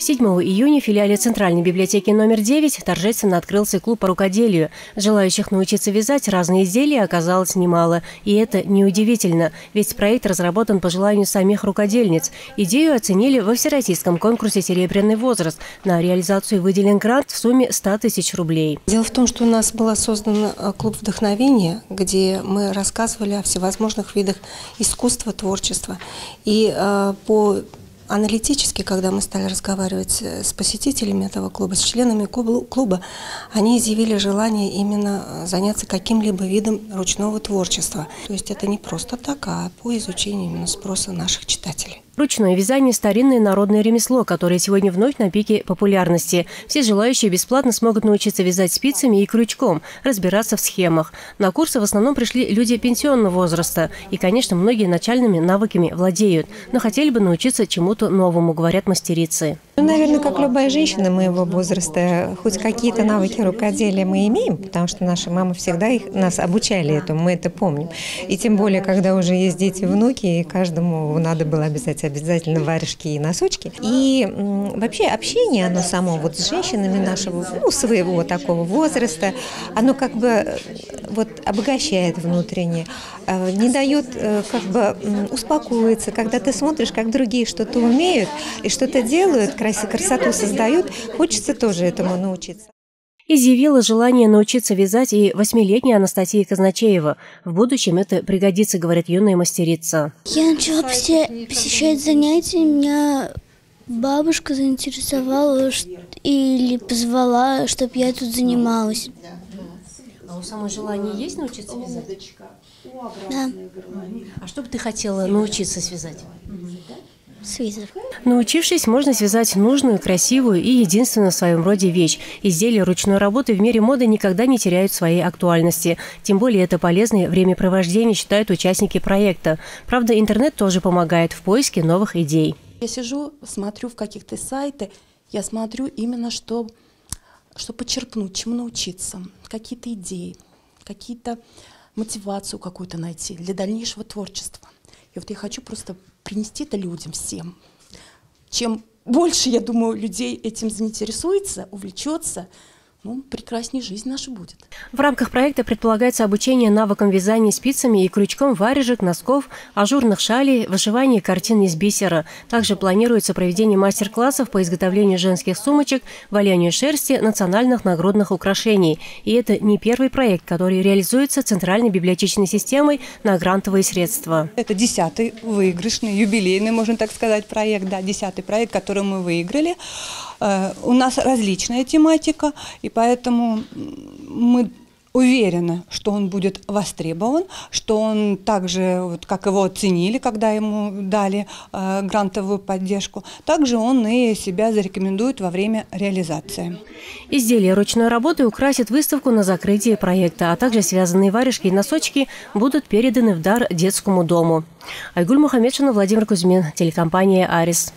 7 июня в филиале Центральной библиотеки номер 9 торжественно открылся клуб по рукоделию. Желающих научиться вязать разные изделия оказалось немало. И это неудивительно, ведь проект разработан по желанию самих рукодельниц. Идею оценили во всероссийском конкурсе «Серебряный возраст». На реализацию выделен грант в сумме 100 тысяч рублей. Дело в том, что у нас был создан э, клуб вдохновения, где мы рассказывали о всевозможных видах искусства, творчества. И э, по аналитически, когда мы стали разговаривать с посетителями этого клуба, с членами клуба, они изъявили желание именно заняться каким-либо видом ручного творчества. То есть это не просто так, а по изучению именно спроса наших читателей. Ручное вязание – старинное народное ремесло, которое сегодня вновь на пике популярности. Все желающие бесплатно смогут научиться вязать спицами и крючком, разбираться в схемах. На курсы в основном пришли люди пенсионного возраста. И, конечно, многие начальными навыками владеют, но хотели бы научиться чему-то новому, говорят мастерицы. Ну, наверное, как любая женщина моего возраста, хоть какие-то навыки рукоделия мы имеем, потому что наши мамы всегда их, нас обучали этому, мы это помним. И тем более, когда уже есть дети внуки, и каждому надо было обязать обязательно варежки и носочки. И вообще общение, оно само вот с женщинами нашего, ну, своего такого возраста, оно как бы вот обогащает внутренне, а, не дает э, как бы успокоиться, когда ты смотришь, как другие что-то умеют и что-то делают, красоту создают, хочется тоже этому научиться изъявила желание научиться вязать и восьмилетняя Анастасия Казначеева. В будущем это пригодится, говорит юная мастерица. Я начала посещать занятия, меня бабушка заинтересовала или позвала, чтобы я тут занималась. А у самой желание есть научиться вязать? Да. А что бы ты хотела научиться связать? свитер. Научившись, можно связать нужную, красивую и единственную в своем роде вещь. Изделия ручной работы в мире моды никогда не теряют своей актуальности. Тем более это полезное времяпровождение, считают участники проекта. Правда, интернет тоже помогает в поиске новых идей. Я сижу, смотрю в каких-то сайты, я смотрю именно, что, что почерпнуть, чему научиться, какие-то идеи, какие-то мотивацию какую-то найти для дальнейшего творчества. И вот я хочу просто принести это людям всем. Чем больше, я думаю, людей этим заинтересуется, увлечется, ну, прекраснее жизнь наша будет. В рамках проекта предполагается обучение навыкам вязания спицами и крючком варежек, носков, ажурных шалей, вышивания картин из бисера. Также планируется проведение мастер-классов по изготовлению женских сумочек, валянию шерсти, национальных нагрудных украшений. И это не первый проект, который реализуется Центральной библиотечной системой на грантовые средства. Это десятый выигрышный, юбилейный, можно так сказать, проект, да, десятый проект, который мы выиграли. Э, у нас различная тематика, и поэтому мы уверены, что он будет востребован, что он также, вот, как его оценили, когда ему дали э, грантовую поддержку, также он и себя зарекомендует во время реализации. Изделия ручной работы украсят выставку на закрытии проекта, а также связанные варежки и носочки будут переданы в дар детскому дому. Айгуль Мухаммедшина, Владимир Кузьмин, телекомпания «Арис».